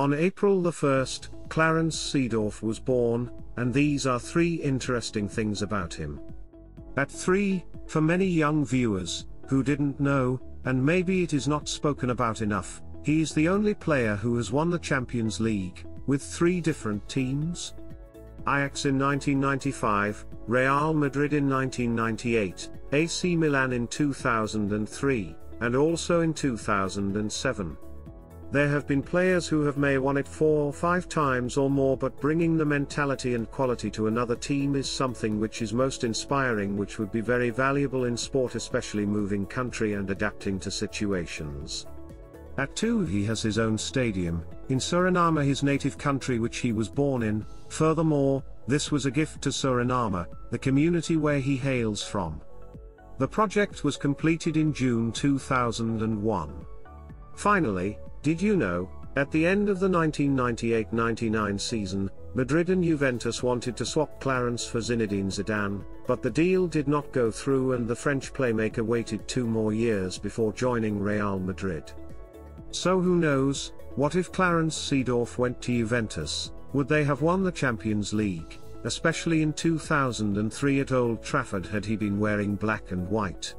On April the 1st, Clarence Seedorf was born, and these are three interesting things about him. At 3, for many young viewers, who didn't know, and maybe it is not spoken about enough, he is the only player who has won the Champions League, with three different teams. Ajax in 1995, Real Madrid in 1998, AC Milan in 2003, and also in 2007. There have been players who have may won it four or five times or more but bringing the mentality and quality to another team is something which is most inspiring which would be very valuable in sport especially moving country and adapting to situations. At 2 he has his own stadium, in Suriname his native country which he was born in, furthermore, this was a gift to Suriname, the community where he hails from. The project was completed in June 2001. Finally, did you know, at the end of the 1998-99 season, Madrid and Juventus wanted to swap Clarence for Zinedine Zidane, but the deal did not go through and the French playmaker waited two more years before joining Real Madrid. So who knows, what if Clarence Seedorf went to Juventus, would they have won the Champions League, especially in 2003 at Old Trafford had he been wearing black and white.